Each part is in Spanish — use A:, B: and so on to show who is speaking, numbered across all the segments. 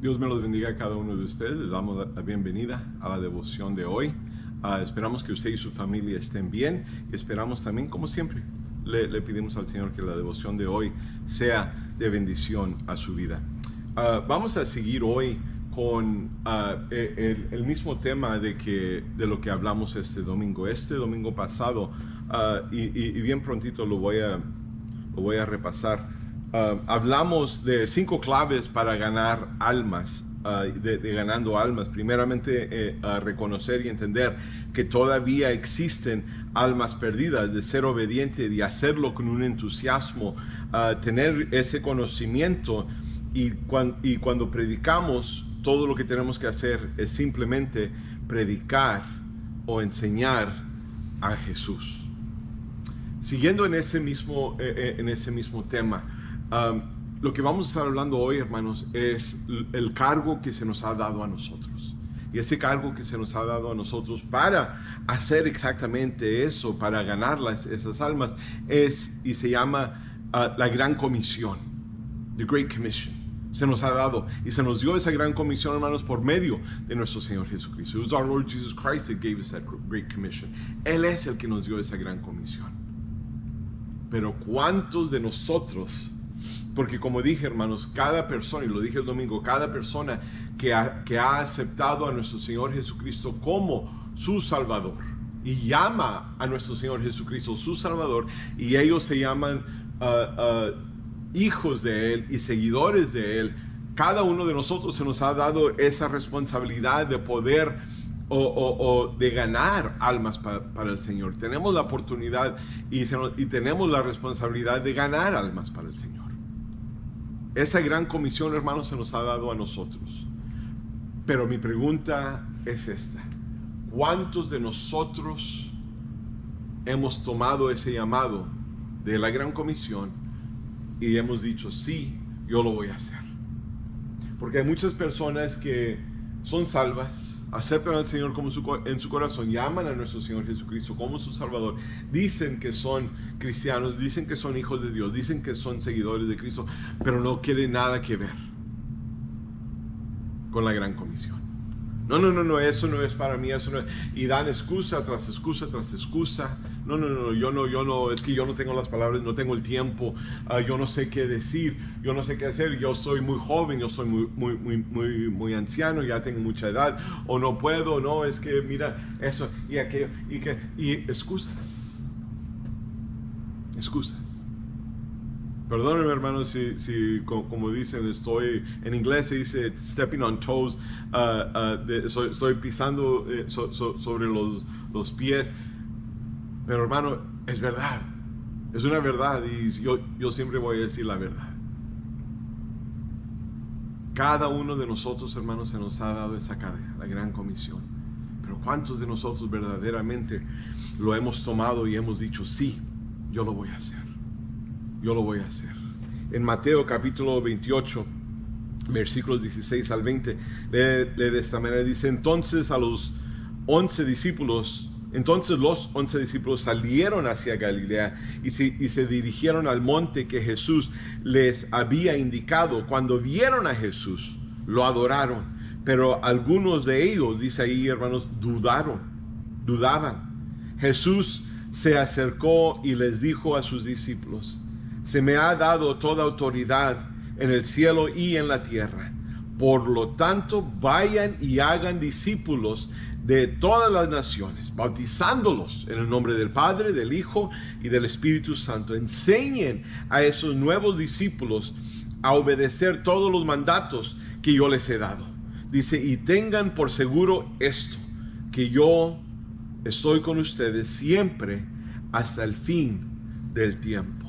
A: Dios me los bendiga a cada uno de ustedes. Les damos la bienvenida a la devoción de hoy. Uh, esperamos que usted y su familia estén bien. Esperamos también, como siempre, le, pedimos al Señor que la devoción de hoy sea de bendición a su vida. Uh, vamos a seguir hoy con uh, el, el, mismo tema de, que, de lo que hablamos este domingo. Este domingo pasado, y, y, y, bien prontito lo voy a, lo voy a repasar. Uh, hablamos de cinco claves para ganar almas, uh, de, ganando almas. Primeramente, eh, uh, reconocer y entender que todavía existen almas perdidas, de ser obediente, de hacerlo con un entusiasmo, tener ese conocimiento y, cuan, y cuando predicamos, todo lo que tenemos que hacer es simplemente predicar o enseñar a Jesús. Siguiendo en ese mismo, eh, en ese mismo tema, Um, lo que vamos a estar hablando hoy, hermanos, es el cargo que se nos ha dado a nosotros. Y ese cargo que se nos ha dado a nosotros para hacer exactamente eso, para ganar las, esas almas, es y se llama uh, la Gran Comisión, the Great Commission. Se nos ha dado y se nos dio esa gran comisión, hermanos, por medio de nuestro Señor Jesucristo. It was our Lord Jesus Christ that gave us that Great Commission. Él es el que nos dio esa gran comisión. Pero ¿cuántos de nosotros porque como dije, hermanos, cada persona, y lo dije el domingo, cada persona que ha, que ha aceptado a nuestro Señor Jesucristo como su Salvador y llama a nuestro Señor Jesucristo su Salvador, y ellos se llaman uh, uh, hijos de Él y seguidores de Él, cada uno de nosotros se nos ha dado esa responsabilidad de poder o, o, o, de ganar almas pa, para el Señor. Tenemos la oportunidad y, se nos, y tenemos la responsabilidad de ganar almas para el Señor. Esa gran comisión, hermanos, se nos ha dado a nosotros. Pero mi pregunta es esta. ¿Cuántos de nosotros hemos tomado ese llamado de la gran comisión y hemos dicho, sí, yo lo voy a hacer? Porque hay muchas personas que son salvas, aceptan al Señor como su, en su corazón, llaman a nuestro Señor Jesucristo como su Salvador, dicen que son cristianos, dicen que son hijos de Dios, dicen que son seguidores de Cristo, pero no quieren nada que ver con la gran comisión. No, no, no, no, eso no es para mí, eso no es. Y dan excusa tras excusa tras excusa. No, no, no, yo no, yo no, es que yo no tengo las palabras, no tengo el tiempo, uh, yo no sé qué decir, yo no sé qué hacer, yo soy muy joven, yo soy muy, muy, muy, muy, muy anciano, ya tengo mucha edad, o no puedo, no, es que mira eso y aquello, y que, y excusas. Excusas. Perdónenme, hermanos, si, si como, dicen, estoy, en inglés se dice stepping on toes, uh, uh, soy, estoy pisando eh, so, so, sobre los, los, pies. Pero, hermano, es verdad. Es una verdad y yo, yo siempre voy a decir la verdad. Cada uno de nosotros, hermanos, se nos ha dado esa carga, la gran comisión. Pero ¿cuántos de nosotros verdaderamente lo hemos tomado y hemos dicho, sí, yo lo voy a hacer? Yo lo voy a hacer. En Mateo capítulo 28, versículos 16 al 20, lee, lee de esta manera, dice, entonces a los once discípulos, entonces los once discípulos salieron hacia Galilea y se, y se, dirigieron al monte que Jesús les había indicado. Cuando vieron a Jesús, lo adoraron, pero algunos de ellos, dice ahí hermanos, dudaron, dudaban. Jesús se acercó y les dijo a sus discípulos, se me ha dado toda autoridad en el cielo y en la tierra. Por lo tanto, vayan y hagan discípulos de todas las naciones, bautizándolos en el nombre del Padre, del Hijo y del Espíritu Santo. Enseñen a esos nuevos discípulos a obedecer todos los mandatos que yo les he dado. Dice, y tengan por seguro esto, que yo estoy con ustedes siempre hasta el fin del tiempo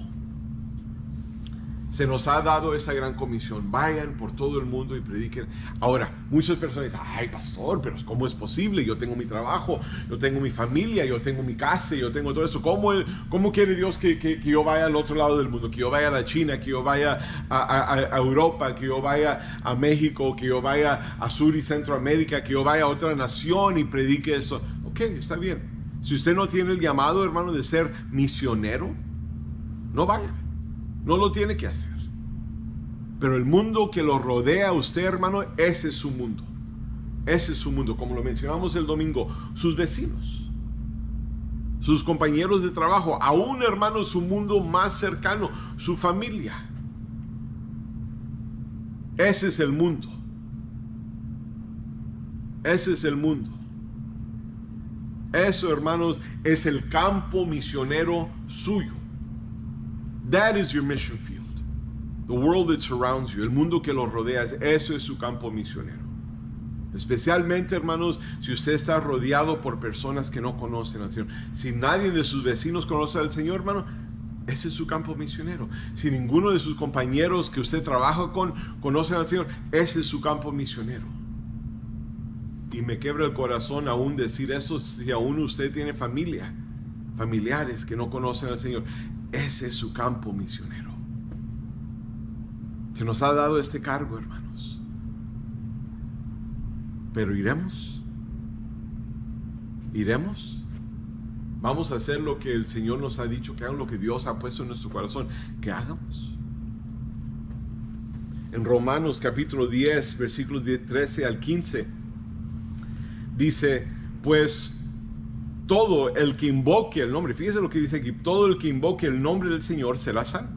A: se nos ha dado esa gran comisión. Vayan por todo el mundo y prediquen. Ahora, muchas personas dicen, ay, pastor, pero ¿cómo es posible? Yo tengo mi trabajo, yo tengo mi familia, yo tengo mi casa, yo tengo todo eso. ¿Cómo, cómo quiere Dios que, yo vaya al otro lado del mundo? Que yo vaya a China, que yo vaya a, a, Europa, que yo vaya a México, que yo vaya a Sur y Centroamérica, que yo vaya a otra nación y predique eso. Ok, está bien. Si usted no tiene el llamado, hermano, de ser misionero, no vaya. No lo tiene que hacer. Pero el mundo que lo rodea a usted, hermano, ese es su mundo. Ese es su mundo, como lo mencionamos el domingo, sus vecinos, sus compañeros de trabajo, aún hermano, su mundo más cercano, su familia. Ese es el mundo. Ese es el mundo. Eso, hermanos, es el campo misionero suyo. That is your mission field. The world that surrounds you, el mundo que lo rodea, eso es su campo misionero. Especialmente, hermanos, si usted está rodeado por personas que no conocen al Señor. Si nadie de sus vecinos conoce al Señor, hermano, ese es su campo misionero. Si ninguno de sus compañeros que usted trabaja con conocen al Señor, ese es su campo misionero. Y me quebra el corazón aún decir eso si aún usted tiene familia, familiares que no conocen al Señor. Ese es su campo misionero. Se nos ha dado este cargo, hermanos. Pero iremos. Iremos. Vamos a hacer lo que el Señor nos ha dicho, que hagan lo que Dios ha puesto en nuestro corazón, que hagamos. En Romanos capítulo 10, versículos 13 al 15, dice, pues todo el que invoque el nombre, fíjese lo que dice aquí, todo el que invoque el nombre del Señor será salvo.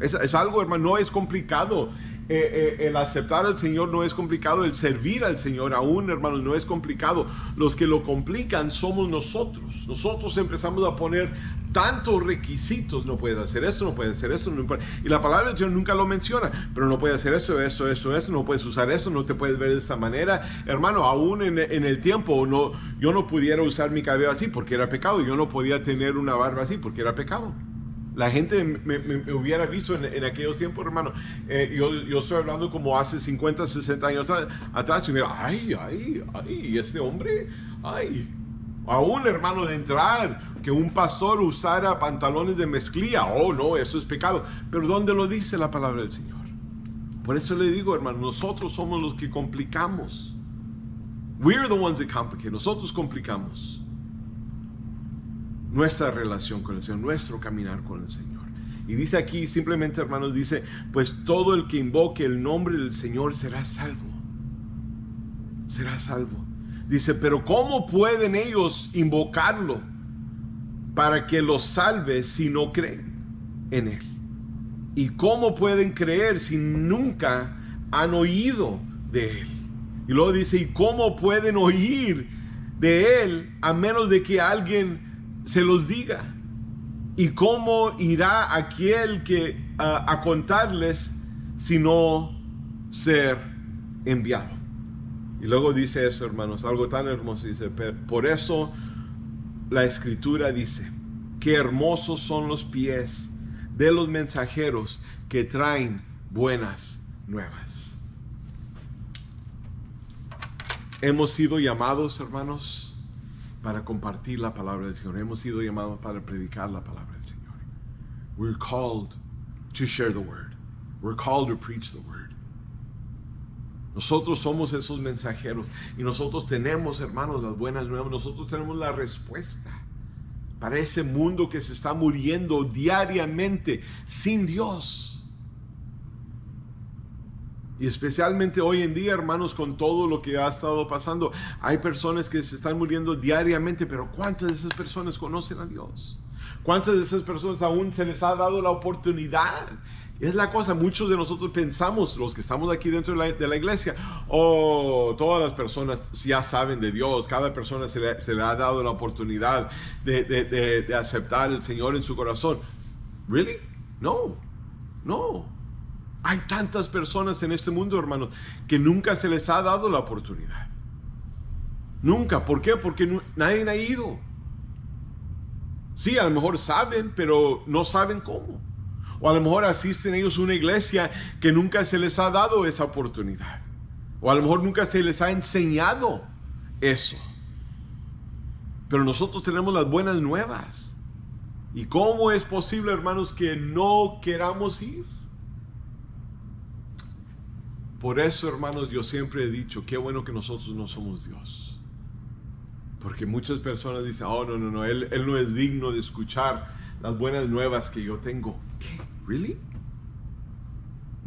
A: Es, es algo, hermano, no es complicado. Eh, eh, el aceptar al Señor no es complicado, el servir al Señor aún, hermanos, no es complicado. Los que lo complican somos nosotros. Nosotros empezamos a poner tantos requisitos, no puedes hacer esto, no puedes hacer esto, no puede. y la palabra del Señor nunca lo menciona, pero no puedes hacer esto, esto, esto, esto, no puedes usar esto, no te puedes ver de esta manera. Hermano, aún en, en el tiempo no, yo no pudiera usar mi cabello así porque era pecado, yo no podía tener una barba así porque era pecado. La gente me, hubiera visto en, aquellos tiempos, hermano. Eh, yo, yo, estoy hablando como hace 50, 60 años atrás. Y mira, ay, ay, ay, este hombre, ay. Aún, hermano, de entrar, que un pastor usara pantalones de mezclilla. Oh, no, eso es pecado. Pero ¿dónde lo dice la palabra del Señor? Por eso le digo, hermano, nosotros somos los que complicamos. We're the ones that complicate. Nosotros complicamos nuestra relación con el Señor, nuestro caminar con el Señor. Y dice aquí simplemente, hermanos, dice, pues todo el que invoque el nombre del Señor será salvo. Será salvo. Dice, pero ¿cómo pueden ellos invocarlo para que los salve si no creen en Él? ¿Y cómo pueden creer si nunca han oído de Él? Y luego dice, ¿y cómo pueden oír de Él a menos de que alguien se los diga. ¿Y cómo irá aquel que a contarles sino ser enviado? Y luego dice eso, hermanos, algo tan hermoso. Dice, por eso la escritura dice, qué hermosos son los pies de los mensajeros que traen buenas nuevas. Hemos sido llamados, hermanos, para compartir la palabra del Señor. Hemos sido llamados para predicar la palabra del Señor. We're called to share the word. We're called to preach the word. Nosotros somos esos mensajeros y nosotros tenemos, hermanos, las buenas nuevas. Nosotros tenemos la respuesta para ese mundo que se está muriendo diariamente sin Dios. Y especialmente hoy en día, hermanos, con todo lo que ha estado pasando, hay personas que se están muriendo diariamente, pero ¿cuántas de esas personas conocen a Dios? ¿Cuántas de esas personas aún se les ha dado la oportunidad? Es la cosa, muchos de nosotros pensamos, los que estamos aquí dentro de la, iglesia, oh, todas las personas ya saben de Dios, cada persona se le, ha dado la oportunidad de, de aceptar al Señor en su corazón. ¿Really? No, no. Hay tantas personas en este mundo, hermanos, que nunca se les ha dado la oportunidad. Nunca. ¿Por qué? Porque nadie ha ido. Sí, a lo mejor saben, pero no saben cómo. O a lo mejor asisten ellos a una iglesia que nunca se les ha dado esa oportunidad. O a lo mejor nunca se les ha enseñado eso. Pero nosotros tenemos las buenas nuevas. ¿Y cómo es posible, hermanos, que no queramos ir? Por eso, hermanos, yo siempre he dicho, qué bueno que nosotros no somos Dios. Porque muchas personas dicen, oh, no, no, no, él, él no es digno de escuchar las buenas nuevas que yo tengo. ¿Qué?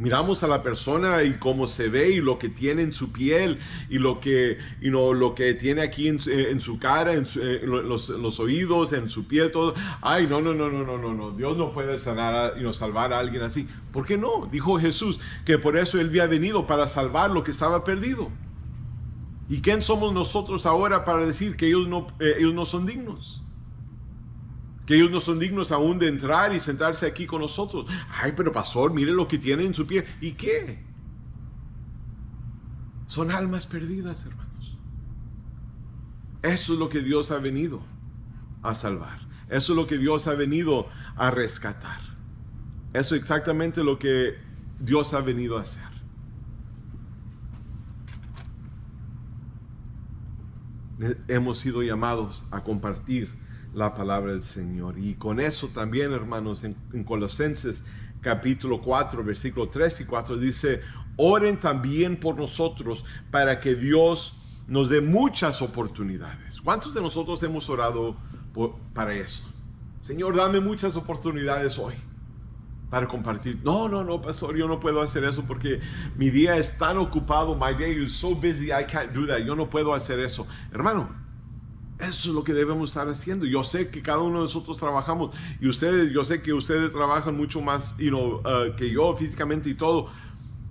A: Miramos a la persona y cómo se ve y lo que tiene en su piel y lo que, you know, lo que tiene aquí en, su cara, en, los, oídos, en su piel, todo. Ay, no, no, no, no, no, no, no. Dios no puede sanar y salvar a alguien así. ¿Por qué no? Dijo Jesús que por eso Él había venido para salvar lo que estaba perdido. ¿Y quién somos nosotros ahora para decir que ellos no, eh, ellos no son dignos? Que ellos no son dignos aún de entrar y sentarse aquí con nosotros. Ay, pero pastor, mire lo que tiene en su pie. ¿Y qué? Son almas perdidas, hermanos. Eso es lo que Dios ha venido a salvar. Eso es lo que Dios ha venido a rescatar. Eso es exactamente lo que Dios ha venido a hacer. Hemos sido llamados a compartir la palabra del Señor. Y con eso también, hermanos, en, Colosenses capítulo 4, versículo 3 y 4 dice, oren también por nosotros para que Dios nos dé muchas oportunidades. ¿Cuántos de nosotros hemos orado para eso? Señor, dame muchas oportunidades hoy para compartir. No, no, no, pastor, yo no puedo hacer eso porque mi día es tan ocupado. My day is so busy, I can't do that. Yo no puedo hacer eso. Hermano, eso es lo que debemos estar haciendo. Yo sé que cada uno de nosotros trabajamos y ustedes, yo sé que ustedes trabajan mucho más uh, que yo físicamente y todo.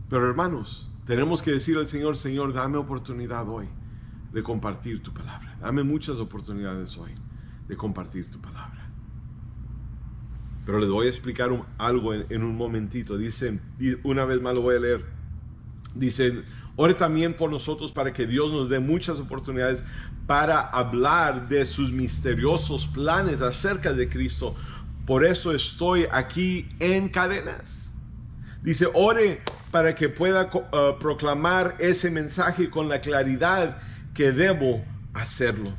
A: Pero hermanos, tenemos que decir al Señor, Señor, dame oportunidad hoy de compartir tu palabra. Dame muchas oportunidades hoy de compartir tu palabra. Pero les voy a explicar algo en, en, un momentito. Dicen, una vez más lo voy a leer. Dicen, ore también por nosotros para que Dios nos dé muchas oportunidades para hablar de sus misteriosos planes acerca de Cristo. Por eso estoy aquí en cadenas. Dice, ore para que pueda uh, proclamar ese mensaje con la claridad que debo hacerlo.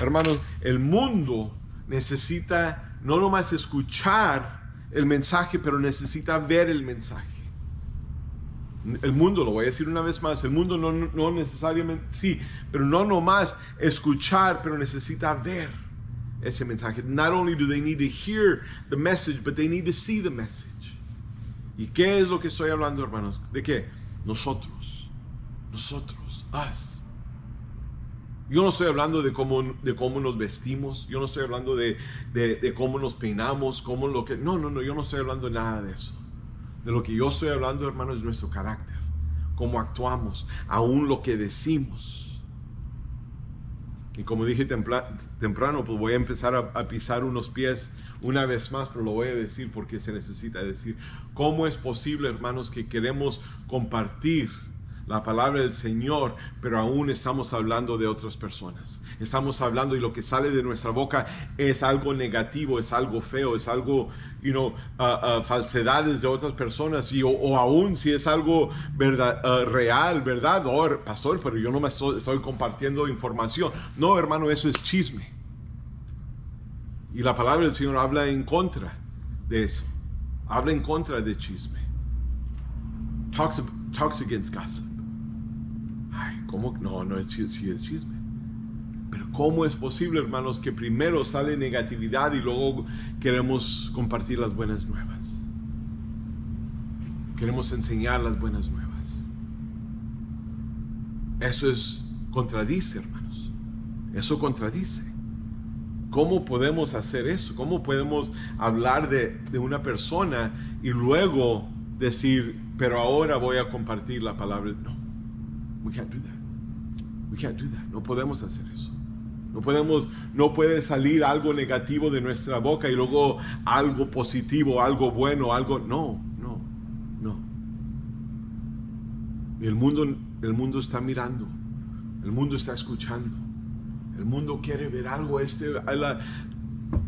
A: Hermanos, el mundo necesita no nomás escuchar el mensaje, pero necesita ver el mensaje. El mundo, lo voy a decir una vez más, el mundo no, no necesariamente, sí, pero no nomás escuchar, pero necesita ver ese mensaje. Not only do they need to hear the message, but they need to see the message. ¿Y qué es lo que estoy hablando, hermanos? ¿De qué? Nosotros, nosotros, us. Yo no estoy hablando de cómo, de cómo nos vestimos, yo no estoy hablando de, de, de cómo nos peinamos, cómo lo que... No, no, no, yo no estoy hablando de nada de eso. De lo que yo estoy hablando, hermano, es nuestro carácter, cómo actuamos, aún lo que decimos. Y como dije temprano, pues voy a empezar a, a, pisar unos pies una vez más, pero lo voy a decir porque se necesita decir. ¿Cómo es posible, hermanos, que queremos compartir la palabra del Señor, pero aún estamos hablando de otras personas. Estamos hablando y lo que sale de nuestra boca es algo negativo, es algo feo, es algo, you know, uh, uh, falsedades de otras personas y, o, aún si es algo verdad, uh, real, ¿verdad? Oh, pastor, pero yo no me estoy, estoy compartiendo información. No, hermano, eso es chisme. Y la palabra del Señor habla en contra de eso. Habla en contra de chisme. Talks, talks against gossip. No, no es, sí es chisme. Pero ¿cómo es posible, hermanos, que primero sale negatividad y luego queremos compartir las buenas nuevas? Queremos enseñar las buenas nuevas. Eso es, contradice, hermanos. Eso contradice. ¿Cómo podemos hacer eso? ¿Cómo podemos hablar de, de una persona y luego decir, pero ahora voy a compartir la palabra? No, we can't do that. No podemos hacer eso. No podemos, no puede salir algo negativo de nuestra boca y luego algo positivo, algo bueno, algo. No, no, no. Y el mundo, el mundo está mirando, el mundo está escuchando, el mundo quiere ver algo. Este,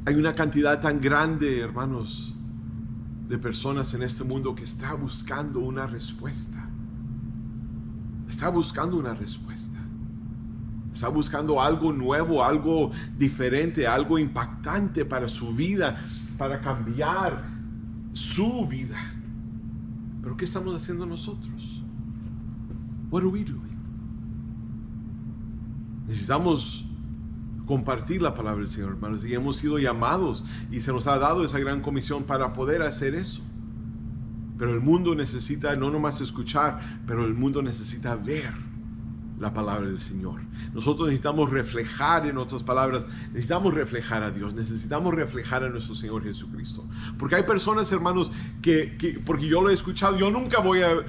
A: hay una cantidad tan grande, hermanos, de personas en este mundo que está buscando una respuesta. Está buscando una respuesta. Está buscando algo nuevo, algo diferente, algo impactante para su vida, para cambiar su vida. Pero ¿qué estamos haciendo nosotros? What are we doing? Necesitamos compartir la palabra del Señor, hermanos, y hemos sido llamados y se nos ha dado esa gran comisión para poder hacer eso. Pero el mundo necesita no nomás escuchar, pero el mundo necesita ver la palabra del Señor. Nosotros necesitamos reflejar, en otras palabras, necesitamos reflejar a Dios, necesitamos reflejar a nuestro Señor Jesucristo. Porque hay personas, hermanos, que, porque yo lo he escuchado, yo nunca voy a,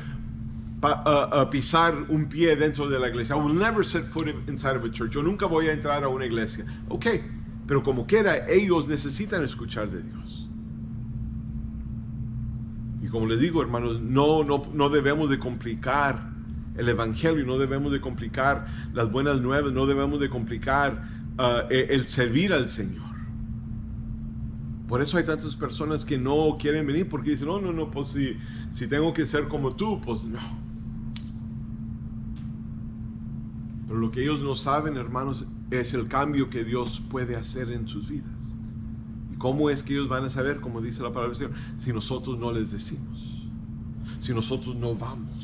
A: pisar un pie dentro de la iglesia. I will never set foot inside of a church. Yo nunca voy a entrar a una iglesia. Ok, pero como quiera, ellos necesitan escuchar de Dios. Y como les digo, hermanos, no, no, no debemos de complicar el Evangelio, no debemos de complicar las buenas nuevas, no debemos de complicar uh, e, el servir al Señor. Por eso hay tantas personas que no quieren venir porque dicen, no, no, no, pues si, si tengo que ser como tú, pues no. Pero lo que ellos no saben, hermanos, es el cambio que Dios puede hacer en sus vidas. ¿Y cómo es que ellos van a saber, como dice la palabra del Señor, si nosotros no les decimos? Si nosotros no vamos.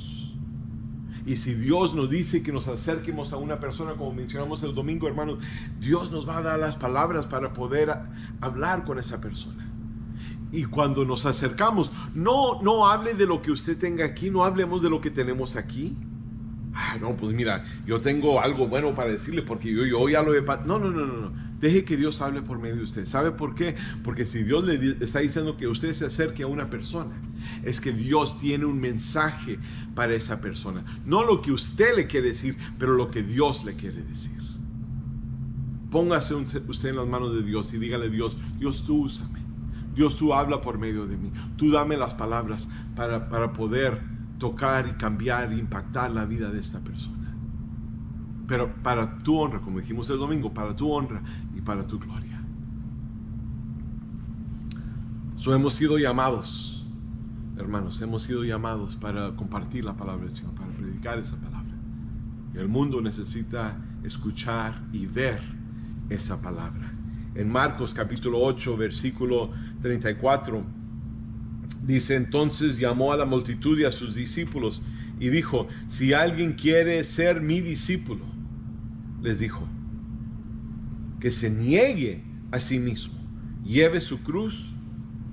A: Y si Dios nos dice que nos acerquemos a una persona, como mencionamos el domingo, hermanos, Dios nos va a dar las palabras para poder hablar con esa persona. Y cuando nos acercamos, no, no hable de lo que usted tenga aquí, no hablemos de lo que tenemos aquí. Ah, no, pues mira, yo tengo algo bueno para decirle porque yo, yo ya lo he... No, no, no, no, no. Deje que Dios hable por medio de usted. ¿Sabe por qué? Porque si Dios le está diciendo que usted se acerque a una persona, es que Dios tiene un mensaje para esa persona. No lo que usted le quiere decir, pero lo que Dios le quiere decir. Póngase usted en las manos de Dios y dígale Dios, Dios tú úsame. Dios tú habla por medio de mí. Tú dame las palabras para, para poder tocar y cambiar impactar la vida de esta persona pero para tu honra, como dijimos el domingo, para tu honra para tu gloria. So hemos sido llamados, hermanos, hemos sido llamados para compartir la palabra del Señor, para predicar esa palabra. El mundo necesita escuchar y ver esa palabra. En Marcos capítulo 8, versículo 34, dice, entonces llamó a la multitud y a sus discípulos y dijo, si alguien quiere ser mi discípulo, les dijo, que se niegue a sí mismo, lleve su cruz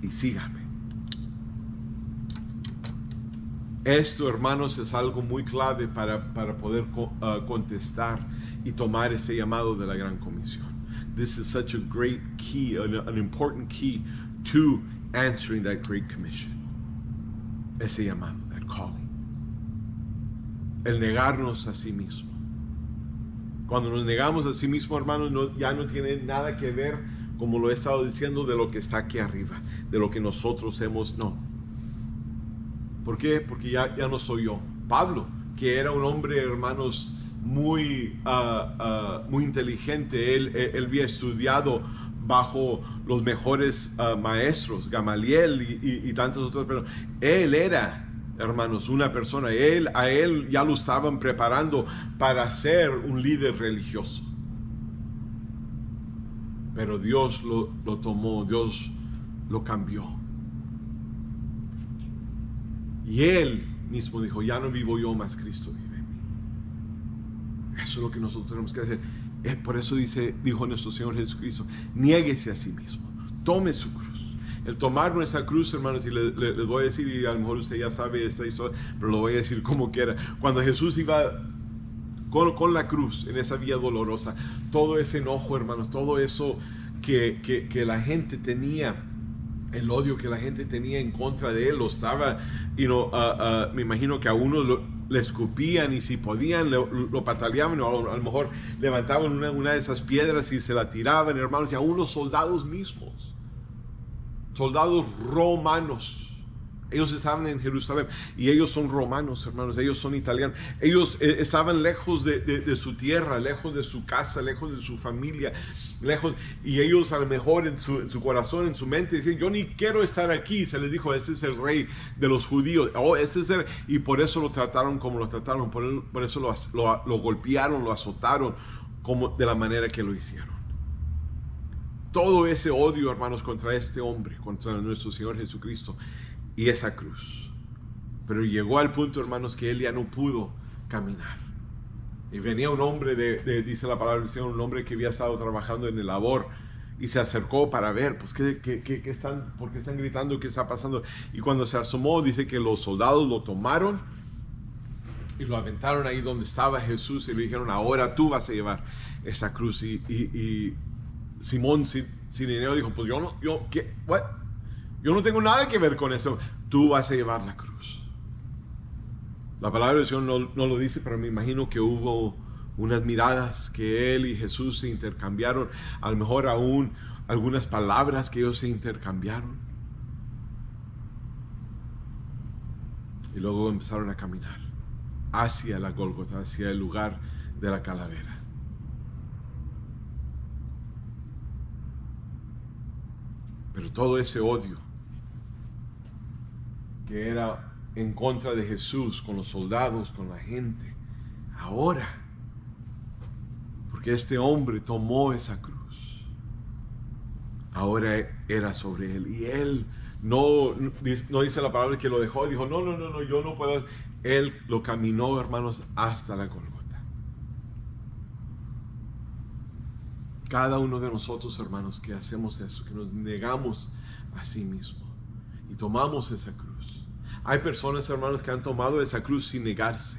A: y sígame. Esto, hermanos, es algo muy clave para, para poder uh, contestar y tomar ese llamado de la gran comisión. This is such a great key, an, an important key to answering that great commission. Ese llamado, that calling. El negarnos a sí mismo cuando nos negamos a sí mismo, hermanos, ya no tiene nada que ver, como lo he estado diciendo, de lo que está aquí arriba, de lo que nosotros hemos, no. ¿Por qué? Porque ya, ya no soy yo. Pablo, que era un hombre, hermanos, muy, ah, ah, muy inteligente, él, él, había estudiado bajo los mejores ah, maestros, Gamaliel y, y, tantos otros, pero él era hermanos, una persona, él, a él ya lo estaban preparando para ser un líder religioso. Pero Dios lo, tomó, Dios lo cambió. Y él mismo dijo, ya no vivo yo, más Cristo vive en mí. Eso es lo que nosotros tenemos que hacer. Eh, por eso dice, dijo nuestro Señor Jesucristo, niéguese a sí mismo, tome su cruz el tomar nuestra cruz, hermanos, y les voy a decir, y a lo mejor usted ya sabe esta historia, pero lo voy a decir como quiera. Cuando Jesús iba con, la cruz en esa vía dolorosa, todo ese enojo, hermanos, todo eso que, que, la gente tenía, el odio que la gente tenía en contra de él, lo estaba, y no, ah, ah, me imagino que a uno le escupían y si podían lo, lo pataleaban o a lo mejor levantaban una, una, de esas piedras y se la tiraban, hermanos, y a unos soldados mismos soldados romanos. Ellos estaban en Jerusalén y ellos son romanos, hermanos, ellos son italianos. Ellos eh, estaban lejos de, su tierra, lejos de su casa, lejos de su familia, lejos. Y ellos a lo mejor en su, corazón, en su mente, decían, yo ni quiero estar aquí. Se les dijo, ese es el rey de los judíos. Oh, ese es Y por eso lo trataron como lo trataron, por, eso lo, lo golpearon, lo azotaron como, de la manera que lo hicieron todo ese odio, hermanos, contra este hombre, contra nuestro Señor Jesucristo y esa cruz. Pero llegó al punto, hermanos, que él ya no pudo caminar. Y venía un hombre, de, dice la palabra del Señor, un hombre que había estado trabajando en el labor, y se acercó para ver, pues, ¿qué, qué, qué, están, por qué están gritando, qué está pasando. Y cuando se asomó, dice que los soldados lo tomaron y lo aventaron ahí donde estaba Jesús y le dijeron, ahora tú vas a llevar esa cruz. Y, y, Simón Sirineo dijo, pues yo no, yo, ¿qué? Yo no tengo nada que ver con eso. Tú vas a llevar la cruz. La palabra de Dios no, no lo dice, pero me imagino que hubo unas miradas que él y Jesús se intercambiaron, a lo mejor aún algunas palabras que ellos se intercambiaron. Y luego empezaron a caminar hacia la Golgota, hacia el lugar de la calavera. Pero todo ese odio que era en contra de Jesús, con los soldados, con la gente, ahora porque este hombre tomó esa cruz. Ahora era sobre él. Y él no, no dice la palabra que lo dejó. Dijo, no, no, no, no, yo no puedo. Él lo caminó, hermanos, hasta la Golgota. Cada uno de nosotros, hermanos, que hacemos eso, que nos negamos a sí mismo y tomamos esa cruz. Hay personas, hermanos, que han tomado esa cruz sin negarse,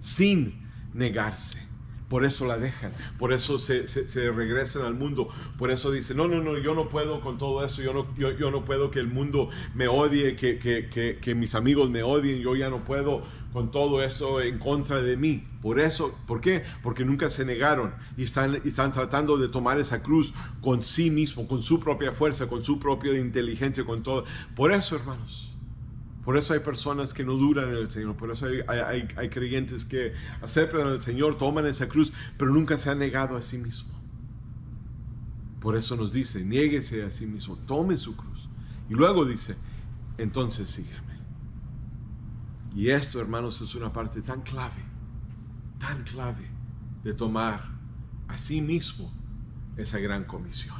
A: sin negarse. Por eso la dejan, por eso se, regresan al mundo, por eso dicen, no, no, no, yo no puedo con todo eso, yo no, yo, no puedo que el mundo me odie, que, mis amigos me odien, yo ya no puedo con todo eso en contra de mí. Por eso, ¿por qué? Porque nunca se negaron y están, y están tratando de tomar esa cruz con sí mismo, con su propia fuerza, con su propia inteligencia, con todo. Por eso, hermanos. Por eso hay personas que no duran en el Señor, por eso hay, creyentes que aceptan al Señor, toman esa cruz, pero nunca se han negado a sí mismo. Por eso nos dice, niéguese a sí mismo, tome su cruz. Y luego dice, entonces sígueme. Y esto, hermanos, es una parte tan clave, tan clave de tomar a sí mismo esa gran comisión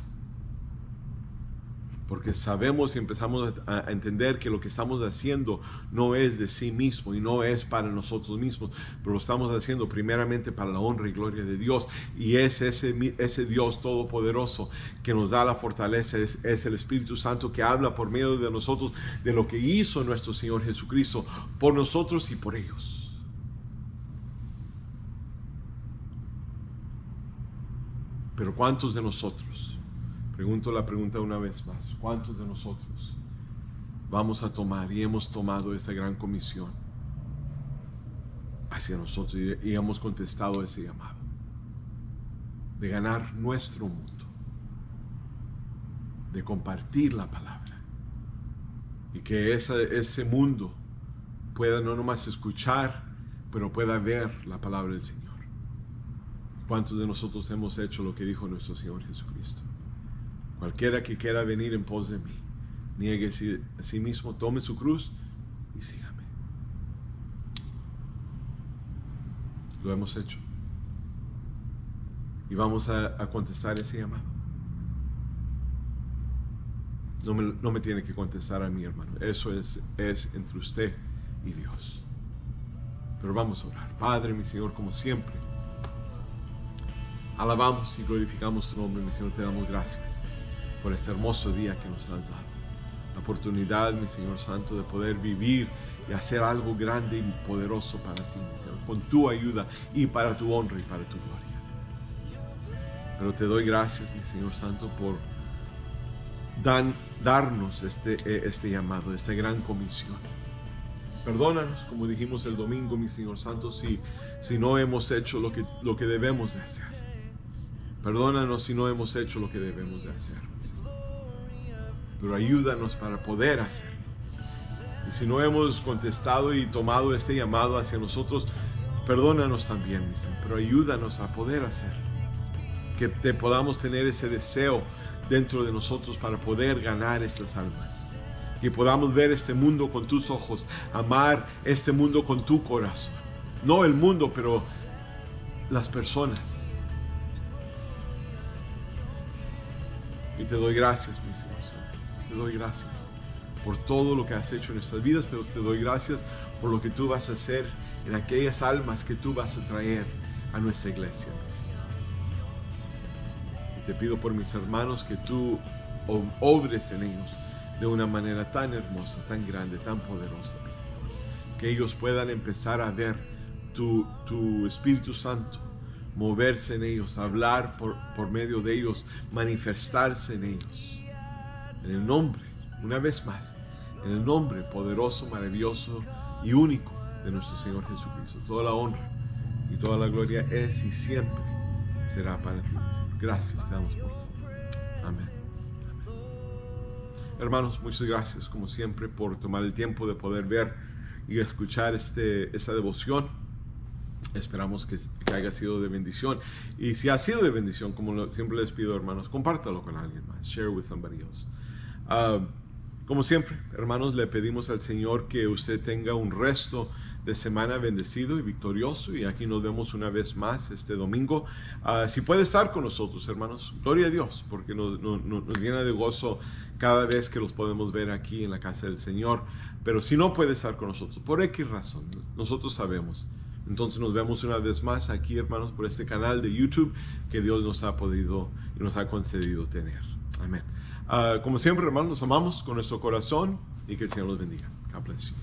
A: porque sabemos y empezamos a, entender que lo que estamos haciendo no es de sí mismo y no es para nosotros mismos, pero lo estamos haciendo primeramente para la honra y gloria de Dios. Y es ese, Dios todopoderoso que nos da la fortaleza, es, es el Espíritu Santo que habla por medio de nosotros de lo que hizo nuestro Señor Jesucristo por nosotros y por ellos. Pero ¿cuántos de nosotros? Pregunto la pregunta una vez más. ¿Cuántos de nosotros vamos a tomar y hemos tomado esta gran comisión hacia nosotros y, hemos contestado ese llamado? De ganar nuestro mundo, de compartir la palabra y que ese mundo pueda no nomás escuchar, pero pueda ver la palabra del Señor. ¿Cuántos de nosotros hemos hecho lo que dijo nuestro Señor Jesucristo? Cualquiera que quiera venir en pos de mí, niegue a sí mismo, tome su cruz y sígame. Lo hemos hecho. Y vamos a, contestar ese llamado. No me, no me, tiene que contestar a mí, hermano. Eso es, es entre usted y Dios. Pero vamos a orar. Padre, mi Señor, como siempre, alabamos y glorificamos tu nombre, mi Señor. Te damos gracias por este hermoso día que nos has dado. La oportunidad, mi Señor Santo, de poder vivir y hacer algo grande y poderoso para ti, mi Señor, con tu ayuda y para tu honra y para tu gloria. Pero te doy gracias, mi Señor Santo, por dan, darnos este, eh, este llamado, esta gran comisión. Perdónanos, como dijimos el domingo, mi Señor Santo, si, si no hemos hecho lo que, lo que debemos de hacer. Perdónanos si no hemos hecho lo que debemos de hacer pero ayúdanos para poder hacerlo. Y si no hemos contestado y tomado este llamado hacia nosotros, perdónanos también, pero ayúdanos a poder hacerlo. Que podamos tener ese deseo dentro de nosotros para poder ganar estas almas. Y podamos ver este mundo con tus ojos, amar este mundo con tu corazón. No el mundo, pero las personas. Y te doy gracias, mi Señor. Te doy gracias por todo lo que has hecho en nuestras vidas, pero te doy gracias por lo que tú vas a hacer en aquellas almas que tú vas a traer a nuestra iglesia, te pido por mis hermanos que tú obres en ellos de una manera tan hermosa, tan grande, tan poderosa. Que ellos puedan empezar a ver tu, tu Espíritu Santo moverse en ellos, hablar por medio de ellos, manifestarse en ellos. En el nombre, una vez más, en el nombre poderoso, maravilloso y único de nuestro Señor Jesucristo. Toda la honra y toda la gloria es y siempre será para ti. Gracias te damos por todo. Amén. Hermanos, muchas gracias como siempre por tomar el tiempo de poder ver y escuchar este, esta devoción. Esperamos que, haya sido de bendición. Y si ha sido de bendición, como siempre les pido, hermanos, compártalo con alguien más. Share with somebody else. Ah, como siempre, hermanos, le pedimos al Señor que usted tenga un resto de semana bendecido y victorioso. Y aquí nos vemos una vez más este domingo. Ah, si puede estar con nosotros, hermanos, gloria a Dios, porque nos, llena de gozo cada vez que los podemos ver aquí en la casa del Señor. Pero si no puede estar con nosotros, por X razón, nosotros sabemos. Entonces nos vemos una vez más aquí, hermanos, por este canal de YouTube que Dios nos ha podido y nos ha concedido tener. Amén. Uh, como siempre, hermanos, nos amamos con nuestro corazón y que el Señor los bendiga. God bless you.